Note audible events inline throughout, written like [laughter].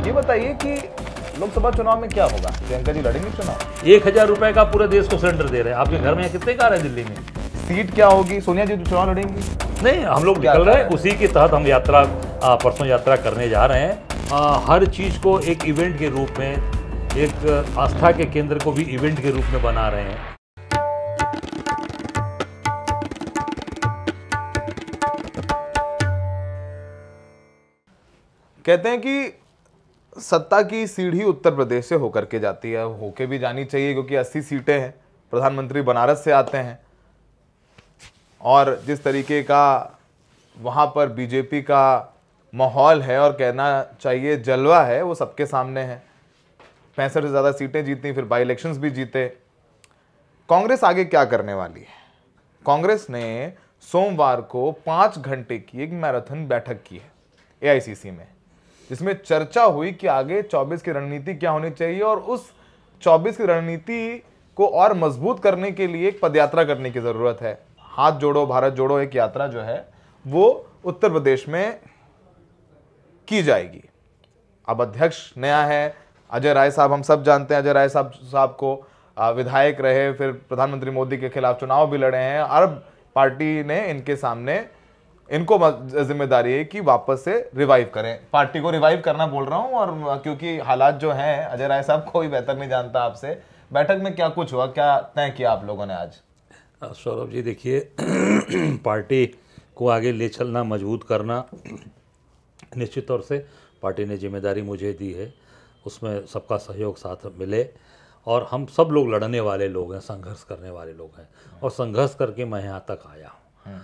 ये बताइए कि लोकसभा चुनाव में क्या होगा? प्रियंका जी लड़ेंगे चुनाव? एक हज़ार रुपए का पूरे देश को सिलेंडर दे रहे हैं। आपके घर में कितने कार है दिल्ली में? सीट क्या होगी? सोनिया जी चुनाव लड़ेंगी। नहीं हम लोग निकल रहे हैं। उसी के तहत हम यात्रा परसों यात्रा करने जा रहे हैं। आ, हर चीज़ को एक इवेंट के रूप में एक आस्था के केंद्र को भी इवेंट के रूप में बना रहे हैं। कहते हैं कि सत्ता की सीढ़ी उत्तर प्रदेश से होकर के जाती है। होके भी जानी चाहिए, क्योंकि 80 सीटें हैं। प्रधानमंत्री बनारस से आते हैं। और जिस तरीके का वहाँ पर बीजेपी का माहौल है और कहना चाहिए जलवा है, वो सबके सामने है। पैंसठ से ज़्यादा सीटें जीती, फिर बाई इलेक्शंस भी जीते। कांग्रेस आगे क्या करने वाली है? कांग्रेस ने सोमवार को पाँच घंटे की एक मैराथन बैठक की है एआईसीसी में। जिसमें चर्चा हुई कि आगे 24 की रणनीति क्या होनी चाहिए और उस 24 की रणनीति को और मज़बूत करने के लिए एक पदयात्रा करने की ज़रूरत है। हाथ जोड़ो, भारत जोड़ो एक यात्रा जो है, वो उत्तर प्रदेश में की जाएगी। अब अध्यक्ष नया है, अजय राय साहब, हम सब जानते हैं अजय राय साहब साहब को विधायक रहे, फिर प्रधानमंत्री मोदी के खिलाफ चुनाव भी लड़े हैं। अरब पार्टी ने इनके सामने इनको ज़िम्मेदारी है कि वापस से रिवाइव करें। पार्टी को रिवाइव करना बोल रहा हूँ और क्योंकि हालात जो हैं अजय राय साहब कोई बेहतर नहीं जानता आपसे। बैठक में क्या कुछ हुआ? क्या तय किया आप लोगों ने आज? सौरभ जी देखिए [clears throat] पार्टी को आगे ले चलना मज़बूत करना निश्चित तौर से पार्टी ने ज़िम्मेदारी मुझे दी है। उसमें सबका सहयोग साथ मिले और हम सब लोग लड़ने वाले लोग हैं संघर्ष करने वाले लोग हैं। और संघर्ष करके मैं यहाँ तक आया हूँ।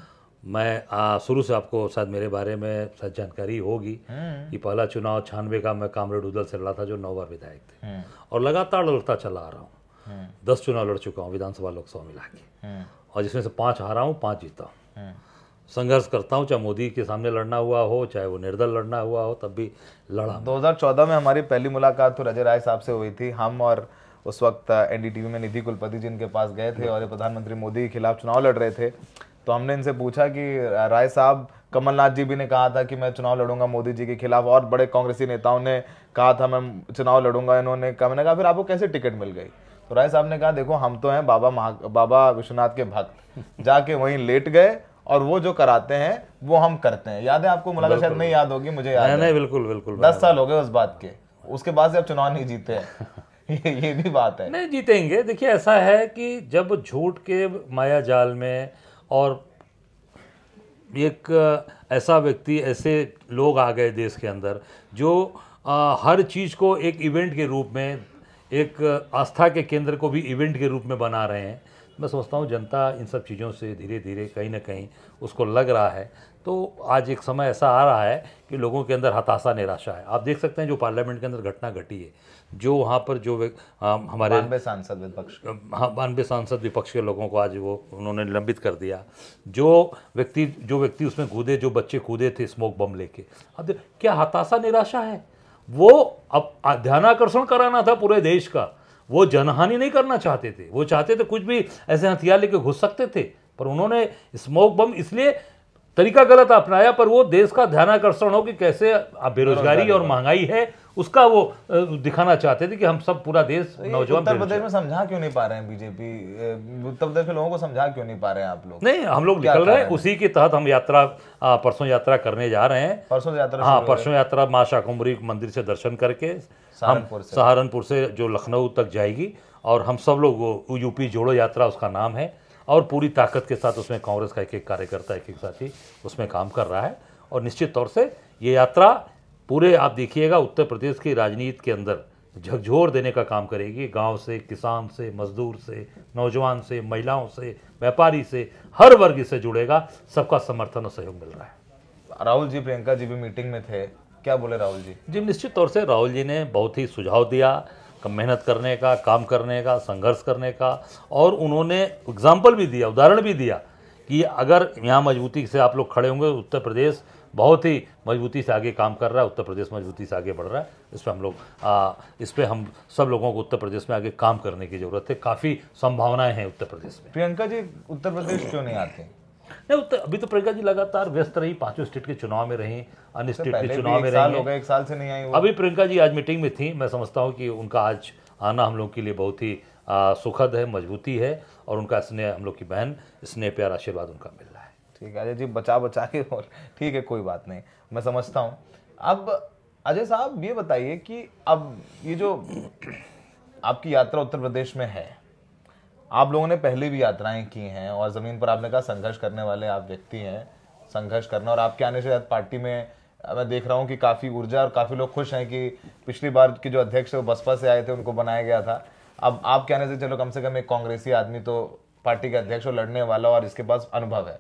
मैं शुरू से आपको शायद मेरे बारे में शायद जानकारी होगी कि पहला चुनाव छानवे का मैं कामरेड उदल से लड़ा था जो नौ बार विधायक थे। और लगातार लड़ता चला आ रहा हूँ। दस चुनाव लड़ चुका हूँ विधानसभा लोकसभा मिला के। और जिसमें से पाँच हारा हूँ पाँच जीता हूँ। संघर्ष करता हूँ चाहे मोदी के सामने लड़ना हुआ हो चाहे वो निर्दल लड़ना हुआ हो तब भी लड़ा 2014 में हमारी पहली मुलाकात तो अजय राय साहब से हुई थी। हम और उस वक्त एनडीटीवी में निधि कुलपति जी इनके पास गए थे और ये प्रधानमंत्री मोदी के खिलाफ चुनाव लड़ रहे थे। तो हमने इनसे पूछा कि राय साहब कमलनाथ जी भी ने कहा था कि मैं चुनाव लड़ूँगा मोदी जी के खिलाफ और बड़े कांग्रेसी नेताओं ने कहा था मैं चुनाव लड़ूँगा इन्होंने कहा। मैंने कहा फिर आपको कैसे टिकट मिल गई? तो राय साहब ने कहा देखो हम तो हैं बाबा महा बाबा विश्वनाथ के भक्त। [laughs] जाके वहीं लेट गए और वो जो कराते हैं वो हम करते हैं। याद है आपको मुलाकात शायद नहीं याद होगी मुझे याद नहीं है। नहीं बिल्कुल बिल्कुल दस साल हो गए उस बात के। उसके बाद से अब चुनाव नहीं जीते हैं। [laughs] ये ये भी बात है। नहीं जीतेंगे। देखिए ऐसा है कि जब झूठ के माया जाल में और एक ऐसा व्यक्ति ऐसे लोग आ गए देश के अंदर जो आ, हर चीज़ को एक इवेंट के रूप में एक आस्था के केंद्र को भी इवेंट के रूप में बना रहे हैं। मैं समझता हूँ जनता इन सब चीज़ों से धीरे धीरे कहीं ना कहीं उसको लग रहा है। तो आज एक समय ऐसा आ रहा है कि लोगों के अंदर हताशा निराशा है। आप देख सकते हैं जो पार्लियामेंट के अंदर घटना घटी है जो वहाँ पर जो आ, हमारे बानवे सांसद विपक्ष हाँ बानवे सांसद विपक्ष के लोगों को आज वो उन्होंने निलंबित कर दिया। जो व्यक्ति जो व्यक्ति उसमें कूदे जो बच्चे कूदे थे स्मोक बम लेके। अब क्या हताशा निराशा है? वो अब ध्यानाकर्षण कराना था पूरे देश का। वो जनहानि नहीं करना चाहते थे। वो चाहते थे कुछ भी ऐसे हथियार लेके घुस सकते थे, पर उन्होंने स्मोक बम इसलिए तरीका गलत अपनाया पर वो देश का ध्यान आकर्षण हो कि कैसे बेरोजगारी और महँगाई है उसका वो दिखाना चाहते थे कि हम सब पूरा देश नौजवान उत्तर प्रदेश में समझा क्यों नहीं पा रहे हैं बीजेपी? उत्तर प्रदेश के लोगों को समझा क्यों नहीं पा रहे हैं आप लोग? नहीं हम लोग निकल रहे हैं उसी के तहत हम यात्रा परसों यात्रा करने जा रहे हैं। परसों यात्रा हाँ परसों यात्रा माँ शाकुम्भरी मंदिर से दर्शन करके हम सहारनपुर से। सहारनपुर से जो लखनऊ तक जाएगी और हम सब लोग वो यूपी जोड़ो यात्रा उसका नाम है। और पूरी ताकत के साथ उसमें कांग्रेस का एक एक कार्यकर्ता एक एक साथी उसमें काम कर रहा है। और निश्चित तौर से ये यात्रा पूरे आप देखिएगा उत्तर प्रदेश की राजनीति के अंदर झकझोर देने का काम करेगी। गाँव से किसान से मजदूर से नौजवान से महिलाओं से व्यापारी से हर वर्ग इससे जुड़ेगा। सबका समर्थन और सहयोग मिल रहा है। राहुल जी प्रियंका जी भी मीटिंग में थे। क्या बोले राहुल जी? जी निश्चित तौर से राहुल जी ने बहुत ही सुझाव दिया। मेहनत करने का, काम करने का, संघर्ष करने का, और उन्होंने एग्ज़ाम्पल भी दिया, उदाहरण भी दिया कि अगर यहाँ मजबूती से आप लोग खड़े होंगे, उत्तर प्रदेश बहुत ही मजबूती से आगे काम कर रहा है, उत्तर प्रदेश मजबूती से आगे बढ़ रहा है, इस पर हम लोग इस पर हम सब लोगों को उत्तर प्रदेश में आगे काम करने की ज़रूरत है, काफ़ी संभावनाएँ हैं उत्तर प्रदेश में। प्रियंका जी, उत्तर प्रदेश क्यों नहीं आते? नहीं उत्तर अभी तो प्रियंका जी लगातार व्यस्त रही पाँचों स्टेट के चुनाव में रही अन्य स्टेट के चुनाव में रही। हो गए एक साल से नहीं आई अभी प्रियंका जी आज मीटिंग में थी मैं समझता हूँ कि उनका आज आना हम लोग के लिए बहुत ही सुखद है मजबूती है और उनका स्नेह हम लोग की बहन स्नेह प्यार आशीर्वाद उनका मिल रहा है। ठीक है अजय जी बचा बचा के बोल। ठीक है कोई बात नहीं मैं समझता हूँ। अब अजय साहब ये बताइए कि अब ये जो आपकी यात्रा उत्तर प्रदेश में है आप लोगों ने पहले भी यात्राएँ की हैं और ज़मीन पर आपने कहा संघर्ष करने वाले आप व्यक्ति हैं संघर्ष करना और आपके आने से शायद पार्टी में मैं देख रहा हूँ कि काफ़ी ऊर्जा और काफ़ी लोग खुश हैं कि पिछली बार की जो अध्यक्ष है वो बसपा से आए थे उनको बनाया गया था। अब आपके आने से चलो कम से कम एक कांग्रेसी आदमी तो पार्टी के अध्यक्ष और लड़ने वाला और इसके पास अनुभव है।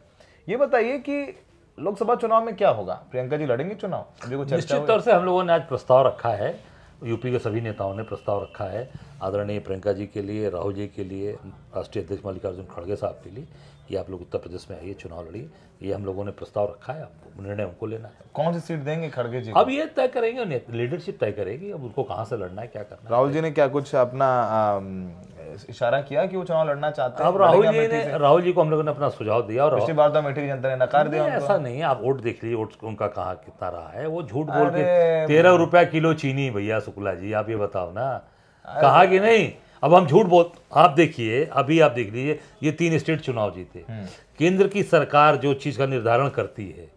ये बताइए कि लोकसभा चुनाव में क्या होगा? प्रियंका जी लड़ेंगे चुनाव? निश्चित तौर से हम लोगों ने आज प्रस्ताव रखा है यूपी के सभी नेताओं ने प्रस्ताव रखा है। आदरणीय प्रियंका जी के लिए राहुल जी के लिए राष्ट्रीय अध्यक्ष मल्लिकार्जुन खड़गे साहब के लिए कि आप लोग उत्तर प्रदेश में आइए चुनाव लड़िए। ये हम लोगों ने प्रस्ताव रखा है आपको निर्णय उनको लेना है। कौन सी सीट देंगे खड़गे जी अब ये तय करेंगे लीडरशिप तय करेगी अब उनको कहाँ से लड़ना है क्या करना है। राहुल जी ने क्या कुछ अपना इशारा किया कि वो चुनाव लड़ना चाहते हैं? अब राहुल जी ने राहुल जी को हम लोगों ने अपना सुझाव दिया और पिछली बार तो अमेठी की जनता ने नकार दिया ऐसा नहीं है। आप वोट देख लीजिए वोट उनका कहाँ कितना रहा है। वो झूठ बोल के तेरह रुपया किलो चीनी भैया शुक्ला जी आप ये बताओ ना। कहा कि नहीं? अब हम झूठ बोल आप देखिए अभी आप देख लीजिए ये तीन स्टेट चुनाव जीते। केंद्र की सरकार जो चीज़ का निर्धारण करती है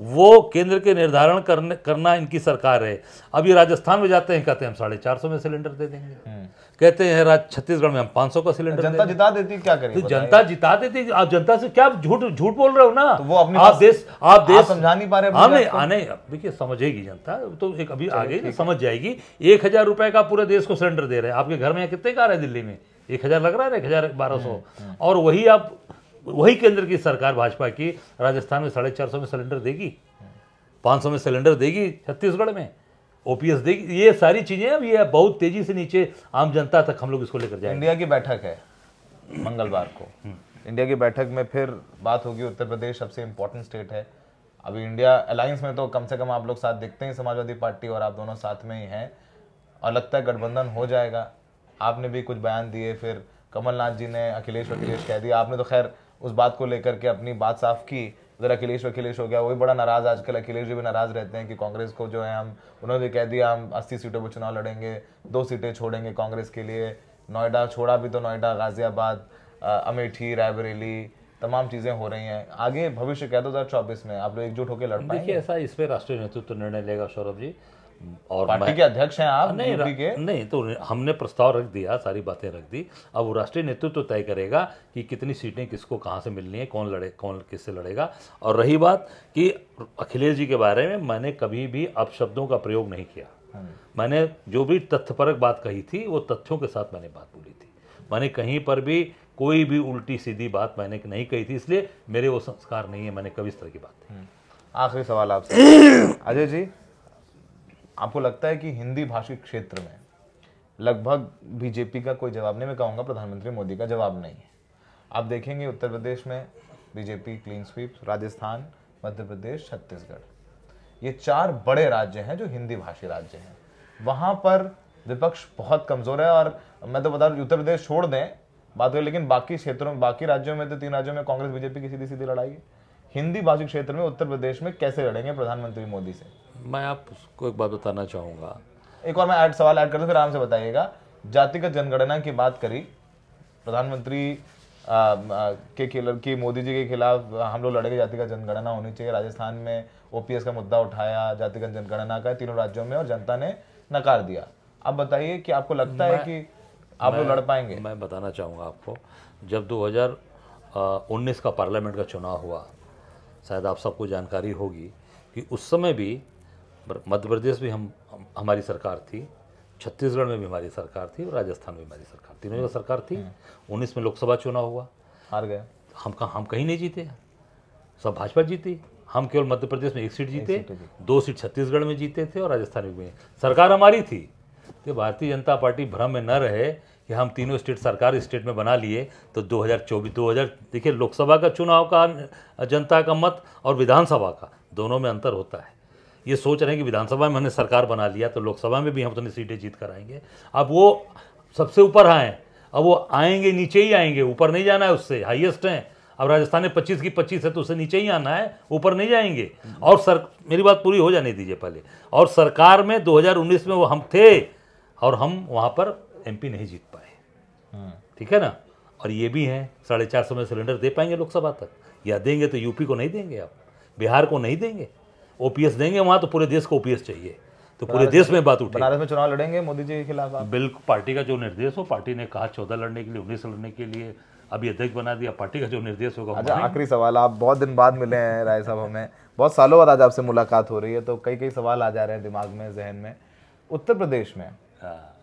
वो केंद्र के निर्धारण करने करना इनकी सरकार है। अब ये राजस्थान में जाते हैं कहते हैं हम साढ़े चार सौ में सिलेंडर दे देंगे। कहते हैं राज छत्तीसगढ़ में हम पाँच सौ का सिलेंडर जनता दे जिता देती क्या तो जनता जिता देती आप जनता से क्या झूठ झूठ बोल रहे हो ना? तो वो अपनी आप देश आप देश समझा नहीं पा रहे अपनी हाँ नहीं। हाँ देखिए समझेगी जनता तो एक अभी आगे समझ जाएगी। एक हज़ार रुपए का पूरे देश को सिलेंडर दे रहे हैं। आपके घर में कितने का आ रहा है दिल्ली में? एक हज़ार लग रहा है एक हज़ार बारह सौ। हम्म, और वही आप वही केंद्र की सरकार भाजपा की राजस्थान में साढ़े चार सौ में सिलेंडर देगी पाँच सौ में सिलेंडर देगी छत्तीसगढ़ में ओपीएस देगी। ये सारी चीज़ें अब ये बहुत तेज़ी से नीचे आम जनता तक हम लोग इसको लेकर जाएँगे। इंडिया की बैठक है मंगलवार को। इंडिया की बैठक में फिर बात होगी उत्तर प्रदेश सबसे इम्पोर्टेंट स्टेट है। अभी इंडिया अलायंस में तो कम से कम आप लोग साथ देखते हैं समाजवादी पार्टी और आप दोनों साथ में ही हैं और लगता है गठबंधन हो जाएगा। आपने भी कुछ बयान दिए फिर कमलनाथ जी ने अखिलेश अखिलेश कह दिया। आपने तो खैर उस बात को लेकर के अपनी बात साफ़ की। उधर अखिलेश अखिलेश हो गया वही बड़ा नाराज़ आजकल। अखिलेश जी भी नाराज़ रहते हैं कि कांग्रेस को जो है हम उन्होंने भी कह दिया हम अस्सी सीटों पर चुनाव लड़ेंगे दो सीटें छोड़ेंगे कांग्रेस के लिए। नोएडा छोड़ा भी तो नोएडा गाजियाबाद अमेठी रायबरेली तमाम चीज़ें हो रही हैं। आगे भविष्य क्या दो हज़ार चौबीस में आप लोग एकजुट होकर लड़ पाएँगे। देखिए ऐसा इस पे राष्ट्रीय नेतृत्व निर्णय लेगा सौरभ जी। और पार्टी के अध्यक्ष हैं आप नहीं के? नहीं तो हमने प्रस्ताव रख दिया सारी बातें रख दी। अब वो राष्ट्रीय नेतृत्व तो तय करेगा कि कितनी सीटें किसको कहाँ से मिलनी है कौन लड़े कौन किससे लड़ेगा। और रही बात कि अखिलेश जी के बारे में मैंने कभी भी अपशब्दों का प्रयोग नहीं किया। मैंने जो भी तथ्यपरक बात कही थी वो तथ्यों के साथ मैंने बात बोली थी। मैंने कहीं पर भी कोई भी उल्टी सीधी बात मैंने नहीं कही थी इसलिए मेरे वो संस्कार नहीं है मैंने कभी इस तरह की बात नहीं आखिरी सवाल आपसे। [coughs] अजय जी? आपको लगता है कि हिंदी भाषी क्षेत्र में लगभग बीजेपी का कोई जवाब, नहीं, मैं कहूँगा प्रधानमंत्री मोदी का जवाब नहीं है। आप देखेंगे उत्तर प्रदेश में BJP, clean sweep, Rajasthan, Madhya Pradesh, Chhattisgarh. ये चार बड़े राज्य हैं जो हिंदी भाषी राज्य हैं। वहाँ पर विपक्ष बहुत कमज़ोर है और मैं तो बता रहा उत्तर प्रदेश छोड़ दें, बात करें लेकिन बाकी क्षेत्रों में बाकी राज्यों में तो तीन राज्यों में कांग्रेस, बीजेपी की सीधी सीधी लड़ाई है। हिंदी भाषी क्षेत्र में उत्तर प्रदेश में कैसे लड़ेंगे प्रधानमंत्री मोदी से? मैं आपको एक बात बताना चाहूँगा। एक और मैं ऐड सवाल ऐड कर दूँ फिर आराम से बताइएगा। जातिगत जनगणना की बात करी प्रधानमंत्री के खिलाफ की मोदी जी के खिलाफ हम लोग लड़ेंगे जातिगत जनगणना होनी चाहिए। राजस्थान में ओपीएस का मुद्दा उठाया जातिगत जनगणना का तीनों राज्यों में और जनता ने नकार दिया। अब बताइए कि आपको लगता है कि आप लोग लड़ पाएँगे? मैं बताना चाहूँगा आपको जब 2019 का पार्लियामेंट का चुनाव हुआ शायद आप सबको जानकारी होगी कि उस समय भी मध्य प्रदेश भी हम हम- हमारी सरकार थी छत्तीसगढ़ में भी हमारी सरकार थी और राजस्थान में भी हमारी सरकार तीनों जगह सरकार थी। उन्नीस में लोकसभा चुनाव हुआ। हार गए। हम कहाँ हम कहीं नहीं जीते। सब भाजपा जीती। हम केवल मध्य प्रदेश में एक सीट जीते। दो सीट छत्तीसगढ़ में जीते थे और राजस्थान में सरकार हमारी थी। तो भारतीय जनता पार्टी भ्रम में न रहे कि हम तीनों स्टेट, सरकार स्टेट में बना लिए तो 2024 2000 देखिए लोकसभा का चुनाव का, जनता का मत और विधानसभा का, दोनों में अंतर होता है। ये सोच रहे हैं कि विधानसभा में हमने सरकार बना लिया तो लोकसभा में भी हम उतनी सीटें जीत कर आएँगे। अब वो सबसे ऊपर आए, अब वो आएँगे, नीचे ही आएँगे, ऊपर नहीं जाना है उससे हाईएस्ट हैं। अब राजस्थान में पच्चीस की पच्चीस है तो उससे नीचे ही आना है, ऊपर नहीं जाएँगे। और सर, मेरी बात पूरी हो जाने दीजिए पहले। और सरकार में 2019 में वो हम थे, और हम वहाँ पर एमपी नहीं जीत पाए। ठीक है ना? और ये भी है साढ़े चार सौ में सिलेंडर दे पाएँगे लोकसभा तक। या देंगे तो यूपी को नहीं देंगे आप। बिहार को नहीं देंगे। ओपीएस देंगे वहाँ तो पूरे देश को ओपीएस चाहिए। तो पूरे देश में बात उठे बनारस में चुनाव लड़ेंगे मोदी जी के खिलाफ आप? बिल्कुल पार्टी का जो निर्देश हो पार्टी ने कहा चौदह लड़ने के लिए उन्नीस लड़ने के लिए अभी अध्यक्ष बना दिया पार्टी का जो निर्देश होगा अच्छा आखिरी सवाल आप बहुत दिन बाद मिले हैं राय साहब हमें बहुत सालों बाद आज आपसे मुलाकात हो रही है तो कई कई सवाल आ जा रहे हैं दिमाग में जहन में। उत्तर प्रदेश में हाँ।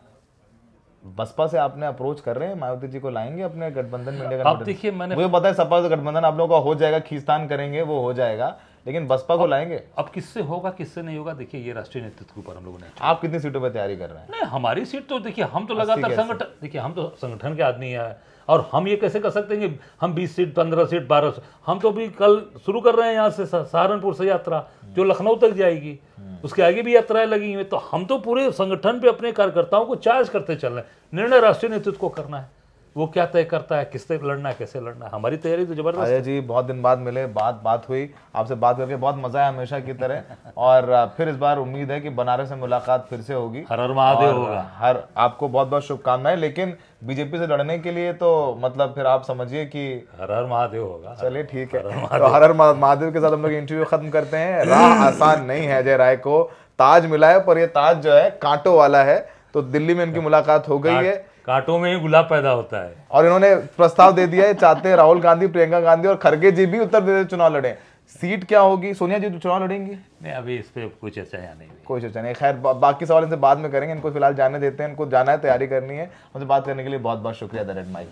बसपा से आपने अप्रोच कर रहे हैं? मायावती जी को लाएँगे अपने गठबंधन में अब देखिए मैंने मुझे पता है सपा से गठबंधन आप लोगों का हो जाएगा खींचतान करेंगे वो हो जाएगा लेकिन बसपा को लाएँगे? अब किससे होगा किससे नहीं होगा? देखिए ये राष्ट्रीय नेतृत्व के ऊपर हम लोगों ने आप कितनी सीटों पर तैयारी कर रहे हैं? नहीं हमारी सीट तो देखिए हम तो लगातार संगठन देखिए हम तो संगठन के आदमी हैं और हम ये कैसे कर सकते हैं कि हम 20 सीट 15 सीट 12 हम तो अभी कल शुरू कर रहे हैं यहाँ से सहारनपुर से यात्रा जो लखनऊ तक जाएगी। उसके आगे भी यात्राएँ लगी हुई। तो हम तो पूरे संगठन पे अपने कार्यकर्ताओं को चार्ज करते चल रहे हैं निर्णय राष्ट्रीय नेतृत्व को करना है वो क्या तय करता है किससे लड़ना है कैसे लड़ना है? हमारी तैयारी तो ज़बरदस्त अजय जी बहुत दिन बाद मिले बात बात हुई। आपसे बात करके बहुत मज़ा आया हमेशा की तरह। और फिर इस बार उम्मीद है कि बनारस में मुलाकात फिर से होगी। हर हर महादेव होगा। हर आपको बहुत बहुत शुभकामनाएँ। लेकिन बीजेपी से लड़ने के लिए तो मतलब फिर आप समझिए कि हर हर महादेव होगा। चलिए ठीक है। तो हर हर महादेव के साथ हम लोग इंटरव्यू खत्म करते हैं। राह आसान नहीं है अजय राय को। ताज मिला है पर ये ताज जो है कांटों वाला है। तो दिल्ली में इनकी मुलाकात हो गई है। कांटों में ही गुलाब पैदा होता है। और इन्होंने प्रस्ताव दे दिया है चाहते हैं राहुल गांधी प्रियंका गांधी और खड़गे जी भी उत्तर प्रदेश चुनाव लड़े। सीट क्या होगी? सोनिया जी चुनाव लड़ेंगी। नहीं अभी इस पर कुछ चर्चा यहाँ नहीं कोई चर्चा नहीं खैर बा, बाकी सवाल इनसे बाद में करेंगे। इनको फ़िलहाल जाने देते हैं इनको जाना है तैयारी करनी है। उनसे बात करने के लिए बहुत बहुत शुक्रिया द माइक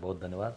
बहुत धन्यवाद।